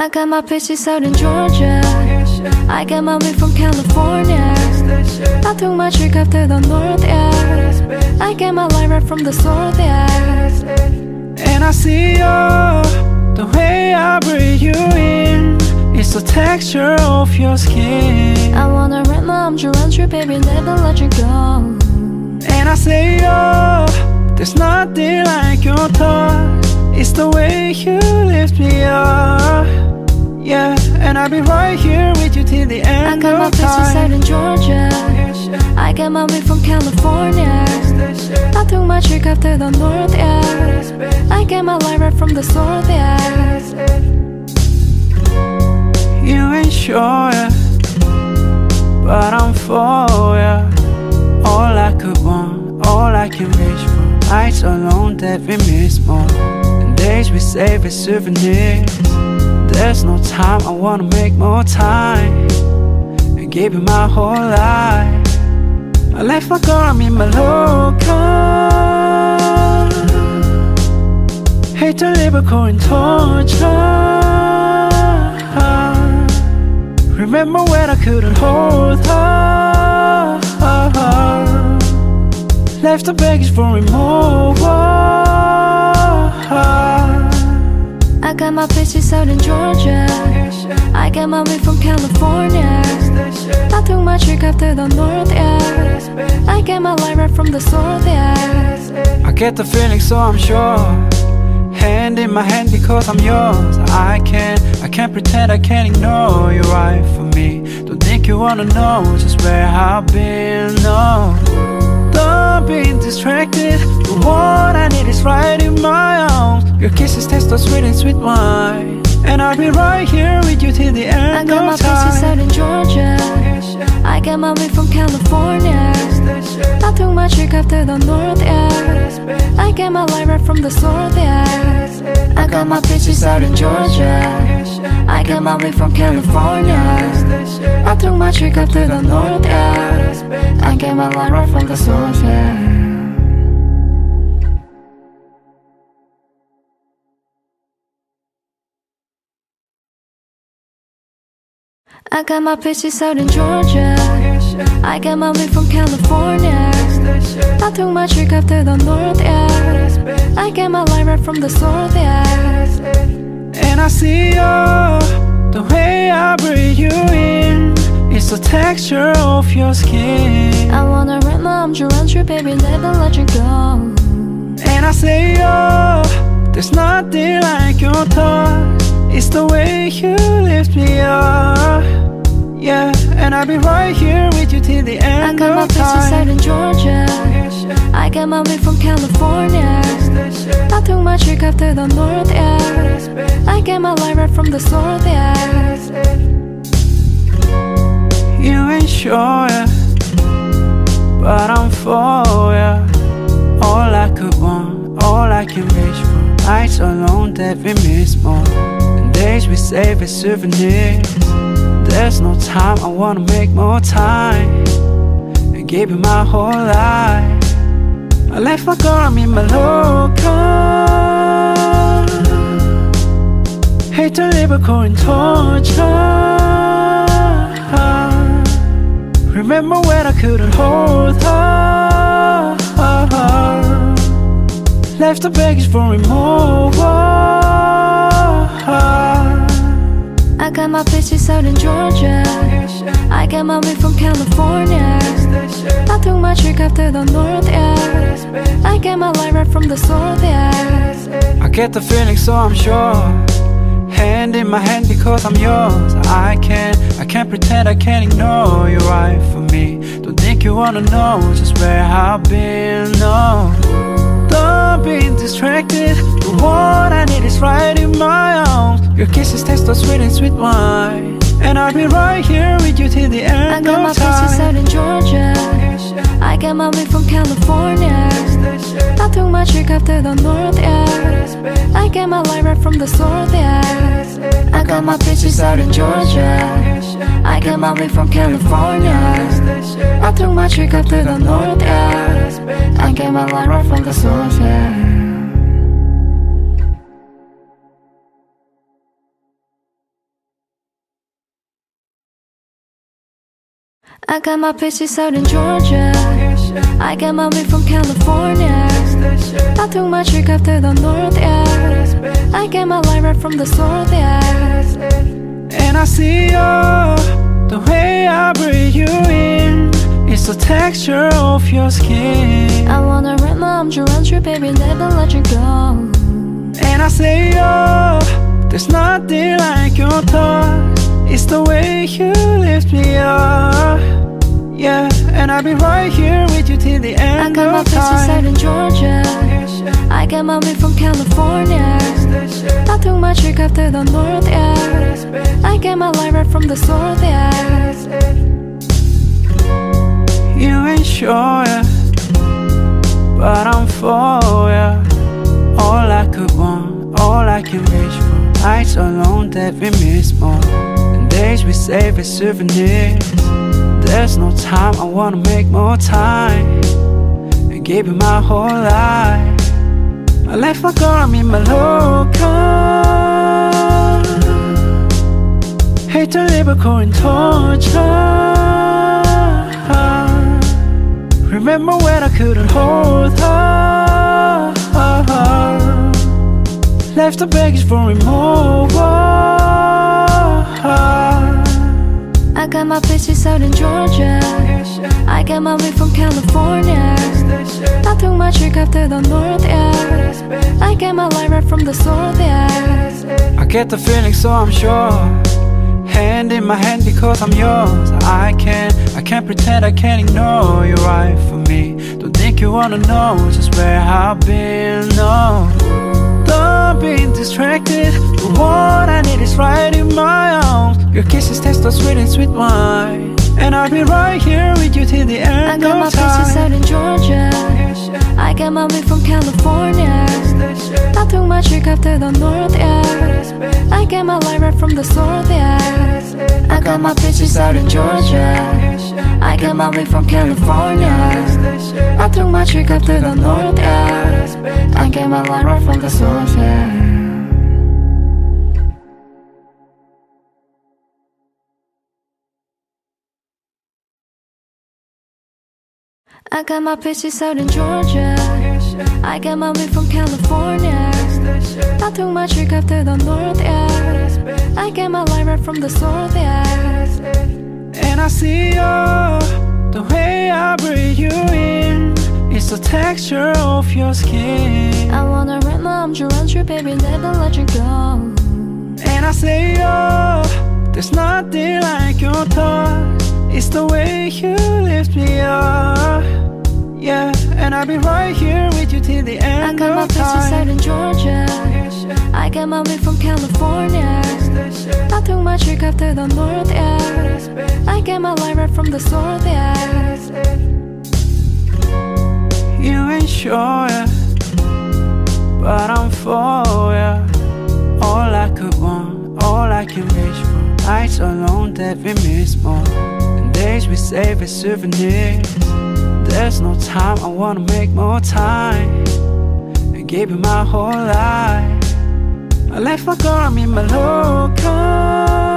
I got my peaches out in Georgia. I got my weed from California. I took my trick after the north, yeah. I get my light right from the source, yeah. And I see you, the way I breathe you in. It's the texture of your skin. I wanna wrap my arms around you, baby, never let you go. And I say, oh, there's nothing like your touch. It's the way you lift me up. Yeah, and I'll be right here with you till the end. I got my peaches out in Georgia. I got my weed from California. I took my trick after the north, yeah. I get my light right from the source, yeah. You ain't sure, yeah, but I'm for ya. All I could want, all I can reach for. Nights alone that we miss more, and days we save as souvenirs. There's no time, I wanna make more time and give you my whole life. I left my car, I'm in my local. Hate to live a coin torture. Remember when I couldn't hold her? Left the baggage for removal. Got my peaches out in Georgia. I got my weed from California. I took my trick after the north, yeah. I get my light right from the source, yeah. I get the feeling, so I'm sure. Hand in my hand because I'm yours. I can't, I can't pretend I can't ignore you right for me. Don't think you wanna know just where I've been. No, don't be distracted. The one I need is Your kisses taste so sweet and sweet wine. And I'll be right here with you till the end. I got my of peaches out in Georgia. I got my weed from California. I took my trick after the north, yeah. I get my light right from the source, yeah. I got my peaches out in Georgia. I get my weed from California. I took my trick after the north, yeah. I get my light right from the source, yeah. I got my peaches out in Georgia. I got my weed from California. I took my trick after the north, yeah. I get my light right from the source, yeah. And I see you, the way I breathe you in. It's the texture of your skin. I wanna wrap my arms around you, baby, never let you go. And I say, oh, there's nothing like your touch. It's the way you lift me up. Yeah, be right here with you till the I end got my out time. in Georgia. I got my weed from California. I took my trick after the north, yeah. I get my light right from the source, yeah. You ain't sure, yeah, but I'm for ya. All I could want, all I can reach for. Nights alone that we miss more, and days we save as souvenirs. There's no time, I wanna make more time and give you my whole life. I left my car, I'm in my local. Hate to live a coin torture. Remember when I couldn't hold her? Left the baggage for removal. I got my peaches out in Georgia. I got my weed from California. I took my trick after the north, yeah. I get my light right from the source, yeah. I get the feeling, so I'm sure. Hand in my hand because I'm yours. I can't, I can't pretend I can't ignore you right for me. Don't think you wanna know just where I've been. No, don't be distracted. The one I need is right in my arms. Your kisses so sweet and sweet wine. And I'll be right here with you till the end I got my of peaches out in Georgia. I got my weed from California. I took my trick after the north, yeah. I get my light right from the source, yeah. I got my peaches out in Georgia. I get my weed from California. I took my trick after the north, yeah. I get my light right from the source, yeah. I got my bitches out in Georgia. I got my weed from California. I took my up to the north, yeah. I get my light right from the south, yeah. And I see you, the way I breathe you in. It's the texture of your skin. I wanna wrap my arms around you, baby, never let you go. And I say, oh, there's nothing like your touch. It's the way you lift me up. Yeah, and I'll be right here with you till the end of time I got my out time. in Georgia. I got my weed from California. I took my chick after the north, yeah. I get my light right from the source, yeah. You ain't sure, yeah, but I'm for ya. All I could want, all I can reach for. Nights alone that we miss more. Days we save as souvenirs. There's no time, I wanna make more time. And give you my whole life. I left my girl, I'm in my local. Hate to live a in torture. Remember when I couldn't hold her? Left the baggage for removal. Got my bitches out in Georgia. I got my weed from California. I took my chick up to the north, yeah. I get my light right from the source, yeah. I get the feeling, so I'm sure. Hand in my hand because I'm yours. I can't, I can't pretend I can't ignore you right for me. Don't think you wanna know just where I've been. No, don't be distracted. The what I need is right in my arms. Your kisses taste so sweet and sweet wine. And I'll be right here with you till the end of time I got my bitches out in Georgia. I got my weed from California. I took my chick up to the north, yeah. I get my light right from the source, yeah. I got my bitches out in Georgia. I got my weed from California. I took my chick up to the north, yeah. I get my light right from the source, yeah. I got my bitches out in Georgia. I got my weed from California. I took my chick up to the north, yeah. I get my light right from the source, yeah. And I see you, the way I breathe you in. It's the texture of your skin. I wanna wrap my arms around you, baby, never let you go. And I say, oh, there's nothing like your touch. It's the way you lift me up. Yeah, and I'll be right here with you till the end. I got my of bitches out time. in Georgia. I got my weed from California. I took my chick after the north, yeah. I get my light right from the source, yeah. You ain't sure, yeah, but I'm for ya. All I could want, all I can wish for. Nights alone that we miss more. Save as souvenirs. There's no time, I wanna make more time. I gave you my whole life. I left my girl, I'm in my local.